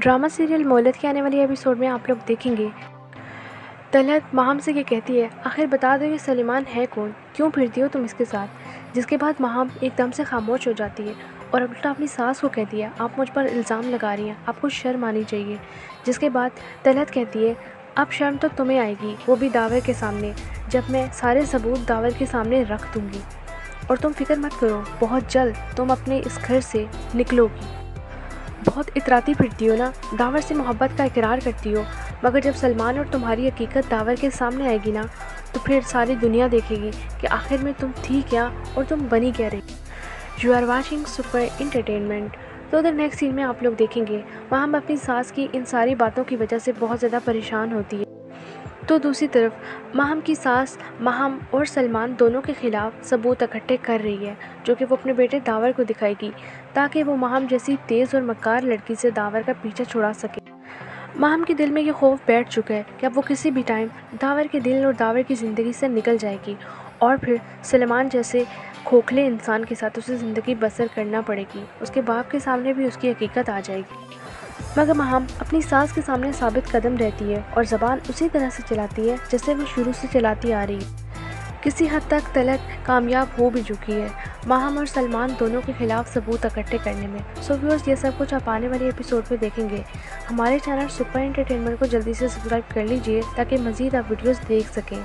Drama serial मोहलत के आने वाले एपिसोड में आप लोग देखेंगे। तलहत माहम से ये कहती है, आखिर बता दो ये सलीमान है कौन? क्यों फिरती हो तुम इसके साथ? जिसके बाद माहम एकदम से खामोश हो जाती है और उल्टा अपनी सास को कहती है, आप मुझ पर इल्ज़ाम लगा रही हैं, आपको शर्म आनी चाहिए। जिसके बाद तलहत कहती है, अब शर्म तो तुम्हें आएगी, वो भी दावर के सामने, जब मैं सारे सबूत दावर के सामने रख दूँगी। और तुम फ़िक्र मत करो, बहुत जल्द तुम अपने इस घर से निकलोगी। बहुत इतराती फिरती हो ना, दावर से मोहब्बत का इकरार करती हो। मगर जब सलमान और तुम्हारी हकीकत दावर के सामने आएगी ना तो फिर सारी दुनिया देखेगी कि आखिर में तुम थी क्या और तुम बनी क्या रही। You are watching super entertainment तो उधर नेक्स्ट सीन में आप लोग देखेंगे, वहाँ हम अपनी सास की इन सारी बातों की वजह से बहुत ज़्यादा परेशान होती है। तो दूसरी तरफ़, माहम की सास, माहम और सलमान दोनों के ख़िलाफ़ सबूत इकट्ठे कर रही है, जो कि वो अपने बेटे दावर को दिखाएगी, ताकि वो माहम जैसी तेज़ और मकार लड़की से दावर का पीछा छुड़ा सके। माहम के दिल में ये खौफ बैठ चुका है कि अब वो किसी भी टाइम दावर के दिल और दावर की ज़िंदगी से निकल जाएगी, और फिर सलमान जैसे खोखले इंसान के साथ उसे ज़िंदगी बसर करना पड़ेगी। उसके बाप के सामने भी उसकी हकीकत आ जाएगी। मगर महम अपनी सास के सामने साबित कदम रहती है और ज़बान उसी तरह से चलाती है जैसे वो शुरू से चलाती आ रही किसी हद तक तलक कामयाब हो भी चुकी है। माहम और सलमान दोनों के खिलाफ सबूत इकट्ठे करने में। सो व्यूअर्स, ये सब कुछ आप आने वाले एपिसोड में देखेंगे। हमारे चैनल सुपर एंटरटेनमेंट को जल्दी से सब्सक्राइब कर लीजिए ताकि मज़ीद आप वीडियोस देख सकें।